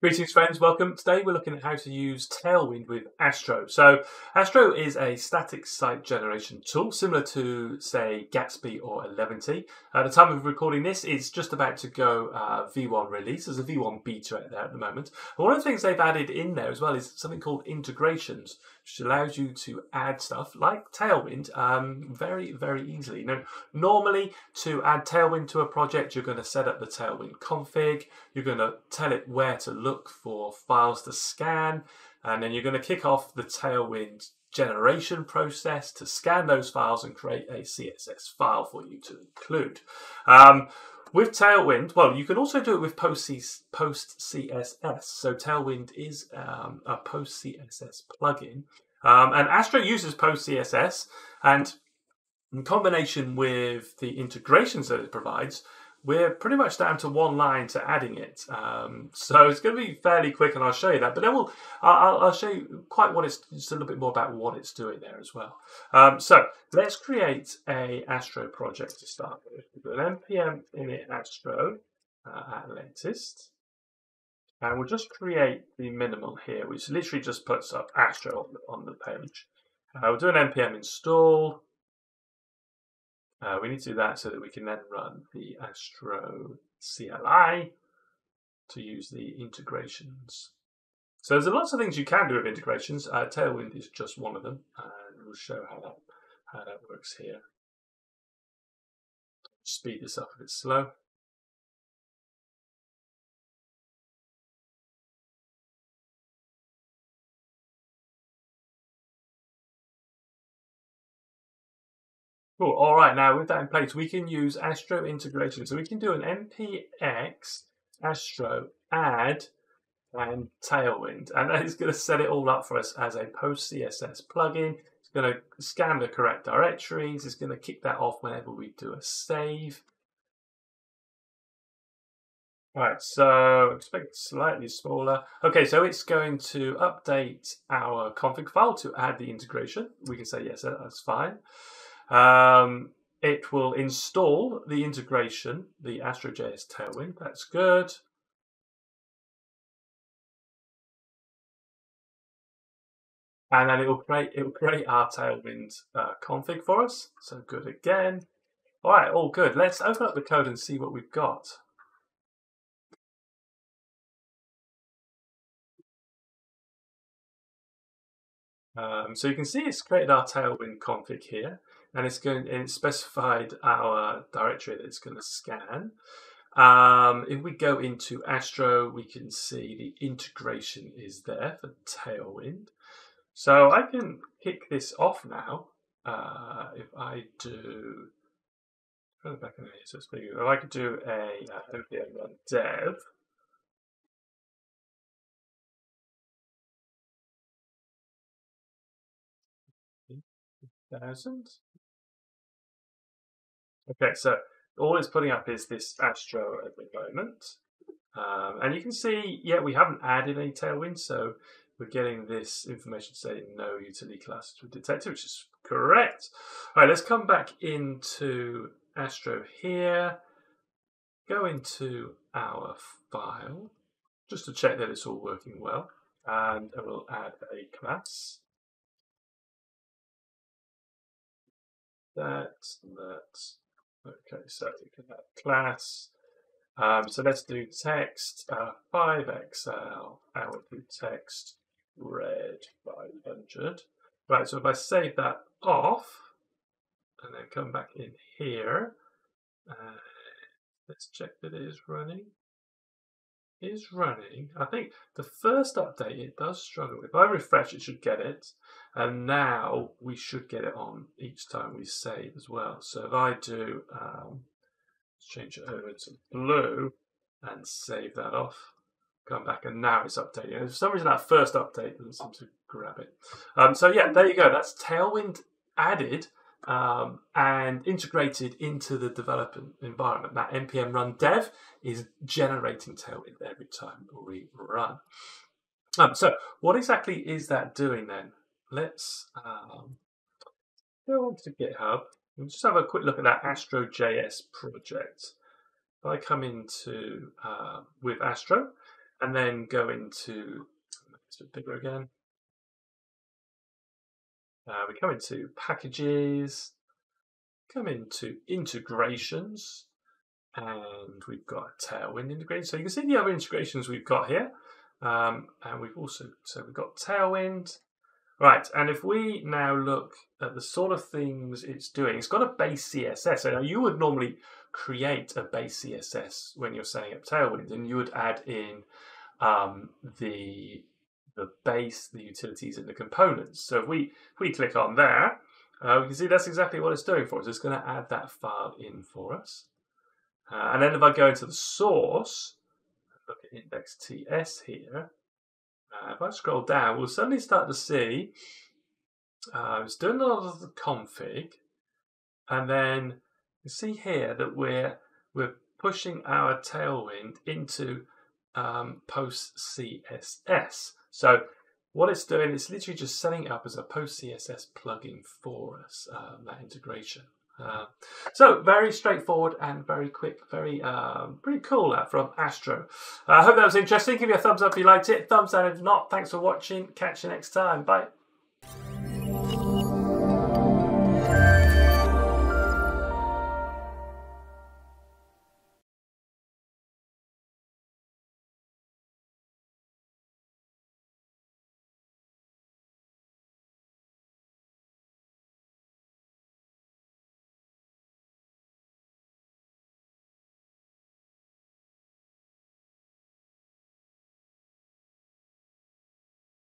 Greetings friends, welcome. Today we're looking at how to use Tailwind with Astro. So Astro is a static site generation tool similar to say Gatsby or Eleventy. At the time of recording this, it's just about to go uh, V1 release. There's a V1 beta out there at the moment. And one of the things they've added in there as well is something called integrations, which allows you to add stuff like Tailwind um, very, very easily. Now, normally to add Tailwind to a project, you're going to set up the Tailwind config, you're going to tell it where to look look for files to scan, and then you're going to kick off the Tailwind generation process to scan those files and create a CSS file for you to include. Um, with Tailwind, well, you can also do it with Post, CSS. So Tailwind is um, a Post CSS plugin. Um, and Astro uses Post CSS, and in combination with the integrations that it provides, we're pretty much down to one line to adding it. Um, so it's going to be fairly quick, and I'll show you that. But then we'll, I'll, I'll, show you quite what it's, just a little bit more about what it's doing there as well. Um, so let's create a Astro project to start with. We've got an npm init Astro uh, Atlantis. And we'll just create the minimal here, which literally just puts up Astro on the, on the page. Uh, we'll do an npm install. Uh, we need to do that so that we can then run the Astro CLI to use the integrations. So there's lots of things you can do with integrations. Uh, Tailwind is just one of them, and we'll show how that how that works here. Speed this up a bit slow. Cool. All right. Now with that in place, we can use Astro integration. So we can do an npx Astro add and Tailwind, and that is going to set it all up for us as a post CSS plugin. It's going to scan the correct directories. It's going to kick that off whenever we do a save. All right, so expect slightly smaller. Okay, so it's going to update our config file to add the integration. We can say yes, that's fine. Um, it will install the integration, the AstroJS Tailwind. That's good. And then it will create it will create our Tailwind uh, config for us. So good again. All right, all good. Let's open up the code and see what we've got. Um, so you can see it's created our Tailwind config here and it's going and it's specified our directory that it's going to scan. Um, if we go into Astro, we can see the integration is there for Tailwind. So I can kick this off now. Uh, if I do, back in here, so it's speaking, if I could do a uh, run dev. Thousand. Okay, so all it's putting up is this Astro at the moment. Um, and you can see, yeah, we haven't added any Tailwind, so we're getting this information saying no utility classes were detected, which is correct. All right, let's come back into Astro here, go into our file, just to check that it's all working well, and we'll add a class. That, that, Okay, so we can class. Um, so let's do text uh, 5XL and we'll do text red 500. Right, so if I save that off and then come back in here, uh, let's check that it is running is running. I think the first update it does struggle. If I refresh, it should get it. And now we should get it on each time we save as well. So if I do, um, let's change it over to blue and save that off. Come back and now it's updating. And for some reason that first update doesn't seem to grab it. Um, so yeah, there you go. That's Tailwind added um, and integrated into the development environment. That npm run dev is generating Tailwind every time we run. Um, so what exactly is that doing then? Let's um, go on to GitHub and just have a quick look at that Astro.js project. If I come into uh, with Astro, and then go into it's a bit bigger again. Uh, we come into packages, come into integrations, and we've got Tailwind integration. So you can see the other integrations we've got here. Um, and we've also, so we've got Tailwind. Right, and if we now look at the sort of things it's doing, it's got a base CSS. So now you would normally create a base CSS when you're setting up Tailwind, and you would add in um, the the base, the utilities, and the components. So if we if we click on there, uh, we can see that's exactly what it's doing for us. It's going to add that file in for us. Uh, and then if I go into the source, look at index TS here, uh, if I scroll down, we'll suddenly start to see uh, it's doing a lot of the config, and then you see here that we're we're pushing our tailwind into um, post CSS. So what it's doing it's literally just setting it up as a post CSS plugin for us, um, that integration. Uh, so very straightforward and very quick, very um, pretty cool that from Astro. I uh, hope that was interesting. Give me a thumbs up if you liked it. Thumbs down if not. Thanks for watching. Catch you next time. Bye.